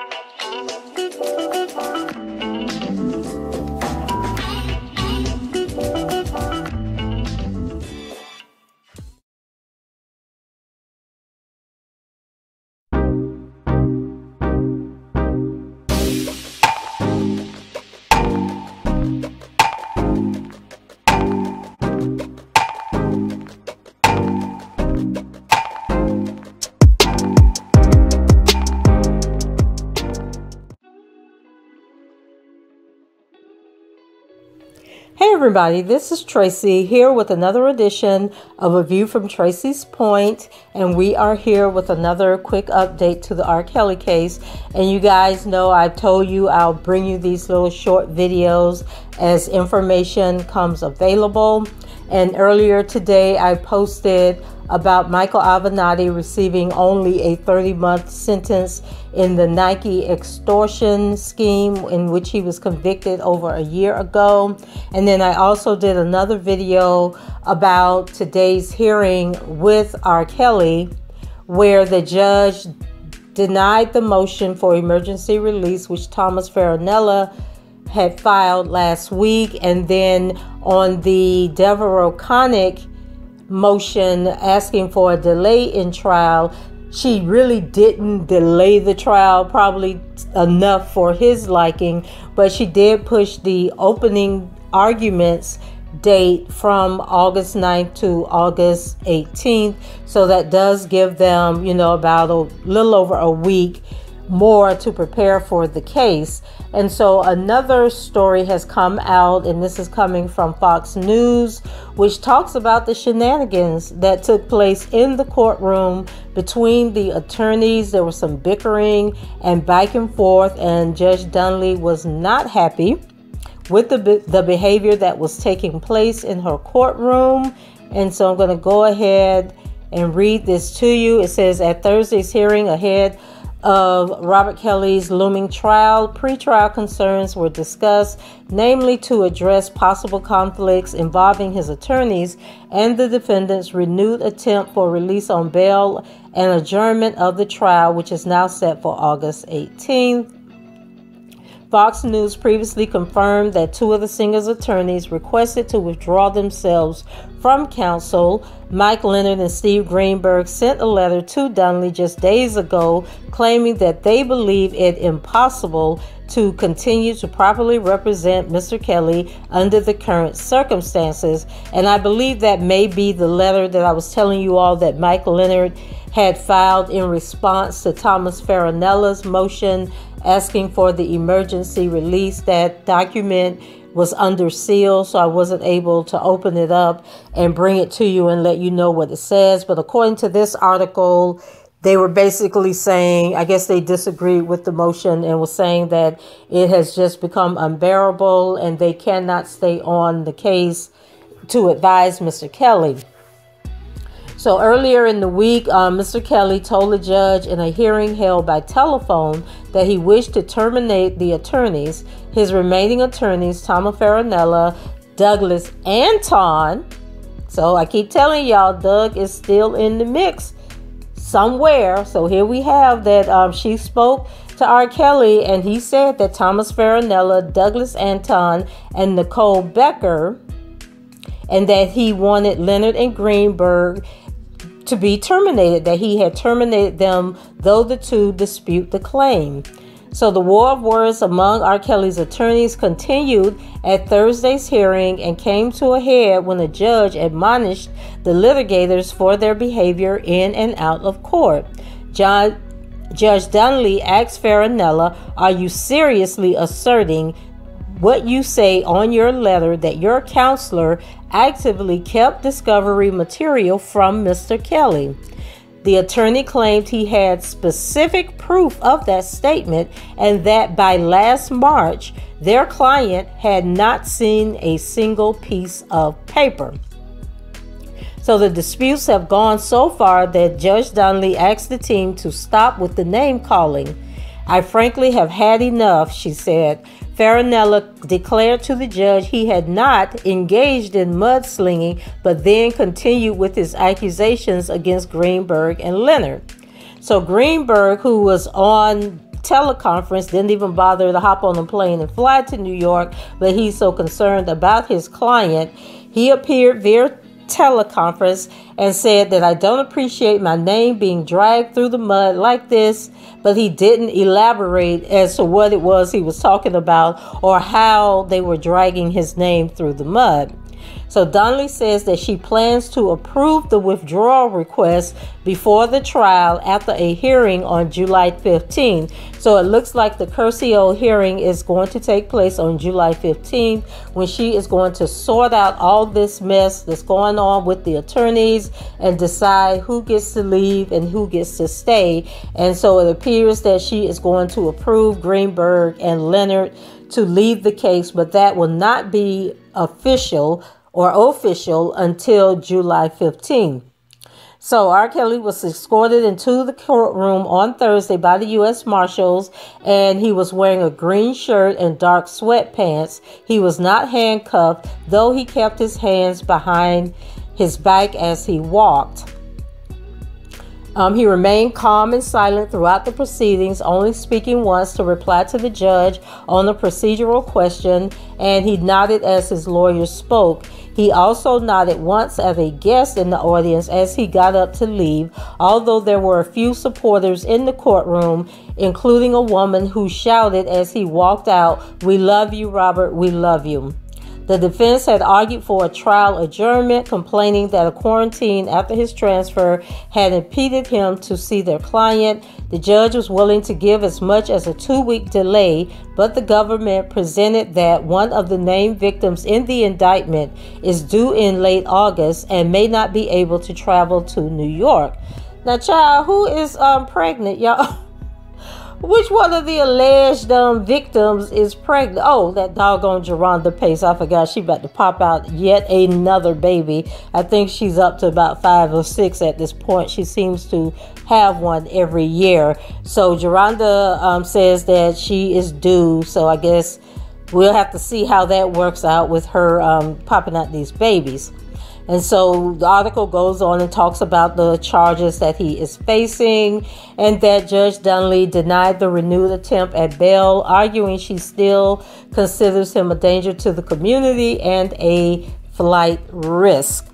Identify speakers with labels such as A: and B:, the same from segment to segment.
A: Hey everybody, this is Tracy here with another edition of A View from Tracy's Point, and we are here with another quick update to the R. Kelly case. And you guys know I've told you I'll bring you these little short videos as information comes available. And earlier today I posted about Michael Avenatti receiving only a 30 month sentence in the Nike extortion scheme in which he was convicted over a year ago. And then I also did another video about today's hearing with R. Kelly, where the judge denied the motion for emergency release, which Thomas Farinella had filed last week. And then on the Deveraux Cannick motion asking for a delay in trial, she really didn't delay the trial probably enough for his liking, but she did push the opening arguments date from August 9th to August 18th. So that does give them, you know, about a little over a week more to prepare for the case. And so another story has come out, and this is coming from Fox News, which talks about the shenanigans that took place in the courtroom between the attorneys. There was some bickering and back and forth, and Judge Donnelly was not happy with the, the behavior that was taking place in her courtroom. And so I'm going to go ahead and read this to you. It says At Thursday's hearing ahead of Robert Kelly's looming trial, pretrial concerns were discussed, namely to address possible conflicts involving his attorneys and the defendant's renewed attempt for release on bail and adjournment of the trial, which is now set for August 18th. Fox News previously confirmed that two of the singer's attorneys requested to withdraw themselves from counsel. Mike Leonard and Steve Greenberg sent a letter to Donnelly just days ago claiming that they believe it impossible to continue to properly represent Mr. Kelly under the current circumstances. And I believe that may be the letter that I was telling you all that Mike Leonard had filed in response to Thomas Farinella's motion asking for the emergency release. That document was under seal, so I wasn't able to open it up and bring it to you and let you know what it says. But according to this article, they were basically saying, I guess they disagreed with the motion and was saying that it has just become unbearable and they cannot stay on the case to advise Mr. Kelly. So earlier in the week, uh, Mr. Kelly told the judge in a hearing held by telephone that he wished to terminate the attorneys, his remaining attorneys, Thomas Farinella, Douglas Anton. So I keep telling y'all, Doug is still in the mix somewhere. So here we have that um, she spoke to R. Kelly and he said that Thomas Farinella, Douglas Anton, and Nicole Becker, and that he wanted Leonard and Greenberg to be terminated, that he had terminated them, though the two dispute the claim. So the war of words among R. Kelly's attorneys continued at Thursday's hearing and came to a head when the judge admonished the litigators for their behavior in and out of court. John, Judge Donnelly asked Farinella, Are you seriously asserting what you say on your letter that your counselor actively kept discovery material from Mr. Kelly. The attorney claimed he had specific proof of that statement and that by last March, their client had not seen a single piece of paper. So the disputes have gone so far that Judge Donnelly asked the team to stop with the name calling. I frankly have had enough, she said. Farinella declared to the judge he had not engaged in mudslinging, but then continued with his accusations against Greenberg and Leonard. So Greenberg, who was on teleconference, didn't even bother to hop on a plane and fly to New York, but he's so concerned about his client. He appeared via teleconference and said that I don't appreciate my name being dragged through the mud like this, but he didn't elaborate as to what it was he was talking about or how they were dragging his name through the mud. So Donnelly says that she plans to approve the withdrawal request before the trial after a hearing on July 15. So it looks like the Curcio hearing is going to take place on July 15th when she is going to sort out all this mess that's going on with the attorneys and decide who gets to leave and who gets to stay. And so it appears that she is going to approve Greenberg and Leonard to leave the case, but that will not be official or official until July 15. So R. Kelly was escorted into the courtroom on Thursday by the U.S. Marshals, and he was wearing a green shirt and dark sweatpants. He was not handcuffed, though he kept his hands behind his back as he walked. Um, he remained calm and silent throughout the proceedings, only speaking once to reply to the judge on a procedural question, and he nodded as his lawyer spoke. He also nodded once as a guest in the audience as he got up to leave, although there were a few supporters in the courtroom, including a woman who shouted as he walked out, We love you, Robert, we love you. The defense had argued for a trial adjournment, complaining that a quarantine after his transfer had impeded him to see their client. The judge was willing to give as much as a two week delay, but the government presented that one of the named victims in the indictment is due in late August and may not be able to travel to New York. Now, child, who is um, pregnant, y'all? Which one of the alleged um, victims is pregnant? Oh, that doggone Jerhonda Pace. I forgot she about to pop out yet another baby. I think she's up to about five or six at this point. She seems to have one every year. So Jerhonda um, says that she is due. So I guess we'll have to see how that works out with her um, popping out these babies. And so the article goes on and talks about the charges that he is facing and that Judge Donnelly denied the renewed attempt at bail, arguing she still considers him a danger to the community and a flight risk.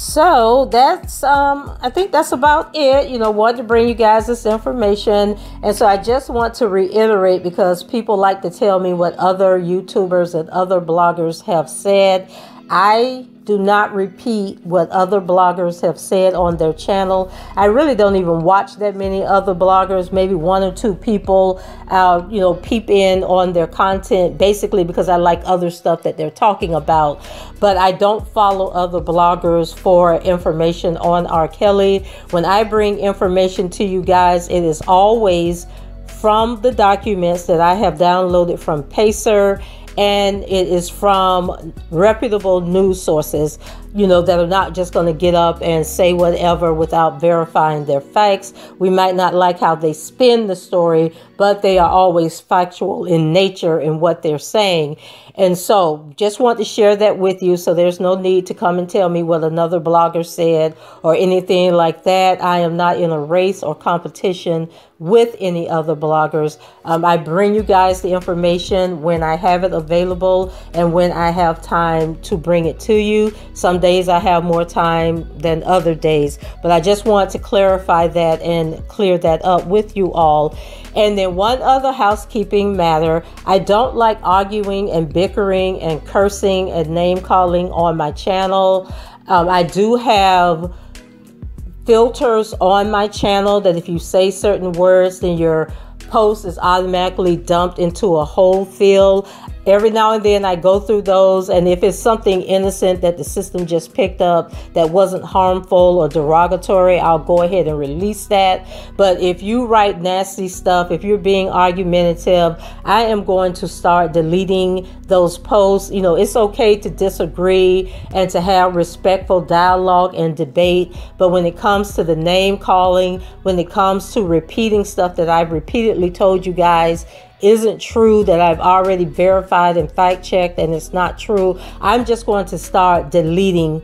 A: So that's um I think that's about it. You know, wanted to bring you guys this information. And so I just want to reiterate because people like to tell me what other YouTubers and other bloggers have said. I do not repeat what other bloggers have said on their channel. I really don't even watch that many other bloggers. Maybe one or two people, uh, you know, peep in on their content basically because I like other stuff that they're talking about. But I don't follow other bloggers for information on R. Kelly. When I bring information to you guys, it is always from the documents that I have downloaded from Pacer and it is from reputable news sources, you know, that are not just going to get up and say whatever without verifying their facts. We might not like how they spin the story, but they are always factual in nature in what they're saying. And so, just want to share that with you so there's no need to come and tell me what another blogger said or anything like that. I am not in a race or competition with any other bloggers. Um, I bring you guys the information when I have it available and when I have time to bring it to you. Some days I have more time than other days, but I just want to clarify that and clear that up with you all. And then one other housekeeping matter I don't like arguing and bickering and cursing and name calling on my channel. Um, I do have filters on my channel that if you say certain words, then your post is automatically dumped into a whole field every now and then I go through those, and if it's something innocent that the system just picked up that wasn't harmful or derogatory, I'll go ahead and release that. But if you write nasty stuff, if you're being argumentative, I am going to start deleting those posts. You know, it's okay to disagree and to have respectful dialogue and debate, but when it comes to the name calling, when it comes to repeating stuff that I've repeatedly told you guys, isn't true that I've already verified and fact checked and it's not true, I'm just going to start deleting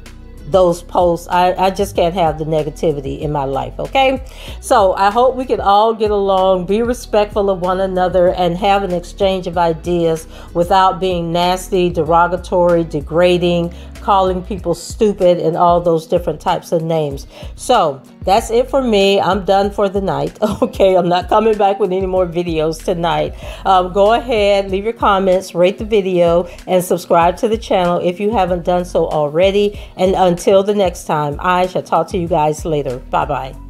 A: those posts. I, I just can't have the negativity in my life, okay? So I hope we can all get along, be respectful of one another, and have an exchange of ideas without being nasty, derogatory, degrading, calling people stupid, and all those different types of names. So that's it for me. I'm done for the night. Okay, I'm not coming back with any more videos tonight. Um, go ahead, leave your comments, rate the video, and subscribe to the channel if you haven't done so already. And until the next time, I shall talk to you guys later. Bye bye.